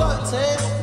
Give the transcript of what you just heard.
overtake.